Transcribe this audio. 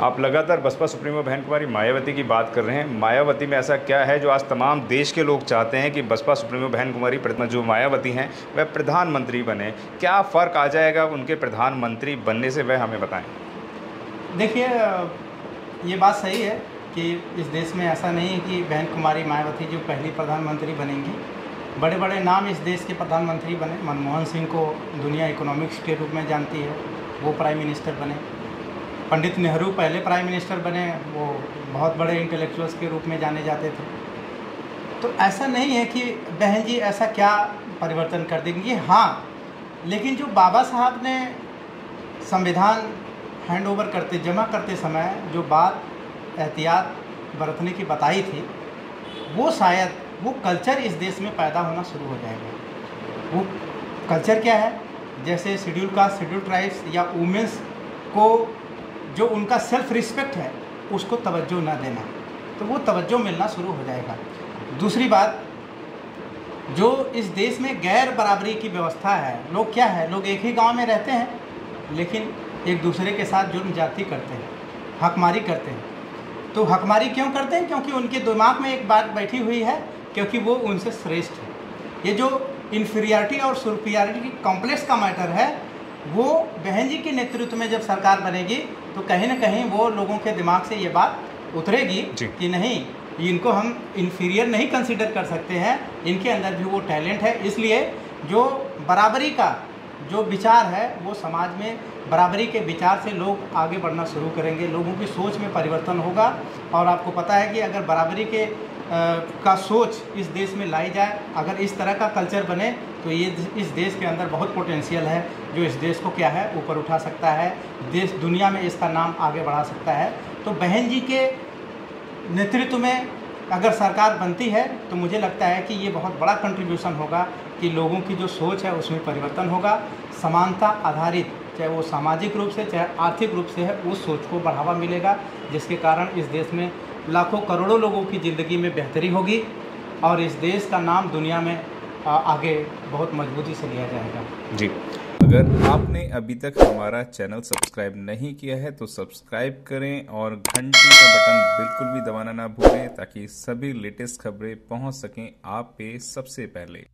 आप लगातार बसपा सुप्रीमो बहन कुमारी मायावती की बात कर रहे हैं। मायावती में ऐसा क्या है जो आज तमाम देश के लोग चाहते हैं कि बसपा सुप्रीमो बहन कुमारी जो मायावती हैं, वह प्रधानमंत्री बने? क्या फ़र्क आ जाएगा उनके प्रधानमंत्री बनने से, वह हमें बताएँ। देखिए, ये बात सही है कि इस देश में ऐसा नहीं है कि बहन कुमारी मायावती जो पहली प्रधानमंत्री बनेंगी। बड़े बड़े नाम इस देश के प्रधानमंत्री बने। मनमोहन सिंह को दुनिया इकोनॉमिक्स के रूप में जानती है। वो प्राइम मिनिस्टर बने। पंडित नेहरू पहले प्राइम मिनिस्टर बने, वो बहुत बड़े इंटेलेक्चुअल्स के रूप में जाने जाते थे। तो ऐसा नहीं है कि बहन जी ऐसा क्या परिवर्तन कर देंगे। हाँ लेकिन जो बाबा साहब ने संविधान हैंड ओवर करते, जमा करते समय जो बात एहतियात बरतने की बताई थी, वो शायद, वो कल्चर इस देश में पैदा होना शुरू हो जाएगा। वो कल्चर क्या है? जैसे शेड्यूल कास्ट, शेड्यूल ट्राइब्स या वुमेंस को जो उनका सेल्फ रिस्पेक्ट है, उसको तवज्जो ना देना। तो वो तवज्जो मिलना शुरू हो जाएगा। दूसरी बात, जो इस देश में गैर बराबरी की व्यवस्था है, लोग क्या है, लोग एक ही गाँव में रहते हैं, लेकिन एक दूसरे के साथ जुर्म जाति करते हैं, हकमारी करते हैं। तो हकमारी क्यों करते हैं? क्योंकि उनके दिमाग में एक बात बैठी हुई है, क्योंकि वो उनसे श्रेष्ठ है। ये जो इन्फीरियरिटी और सुपीरियरिटी कॉम्प्लेक्स का मैटर है वो बहन जी के नेतृत्व में जब सरकार बनेगी तो कहीं ना कहीं वो लोगों के दिमाग से ये बात उतरेगी कि नहीं इनको हम इन्फीरियर नहीं कंसिडर कर सकते हैं। इनके अंदर भी वो टैलेंट है। इसलिए जो बराबरी का जो विचार है वो समाज में बराबरी के विचार से लोग आगे बढ़ना शुरू करेंगे। लोगों की सोच में परिवर्तन होगा और आपको पता है कि अगर बराबरी के आ, का सोच इस देश में लाई जाए अगर इस तरह का कल्चर बने तो ये इस देश के अंदर बहुत पोटेंशियल है, जो इस देश को क्या है, ऊपर उठा सकता है, देश दुनिया में इसका नाम आगे बढ़ा सकता है। तो बहन जी के नेतृत्व में अगर सरकार बनती है तो मुझे लगता है कि ये बहुत बड़ा कंट्रीब्यूशन होगा कि लोगों की जो सोच है, उसमें परिवर्तन होगा। समानता आधारित, चाहे वो सामाजिक रूप से, चाहे आर्थिक रूप से है, उस सोच को बढ़ावा मिलेगा, जिसके कारण इस देश में लाखों करोड़ों लोगों की ज़िंदगी में बेहतरी होगी। और इस देश का नाम दुनिया में आगे बहुत मजबूती से लिया जाएगा। जी। अगर आपने अभी तक हमारा चैनल सब्सक्राइब नहीं किया है तो सब्सक्राइब करें और घंटी का बटन बिल्कुल भी दबाना ना भूलें, ताकि सभी लेटेस्ट खबरें पहुँच सकें आप पे सबसे पहले।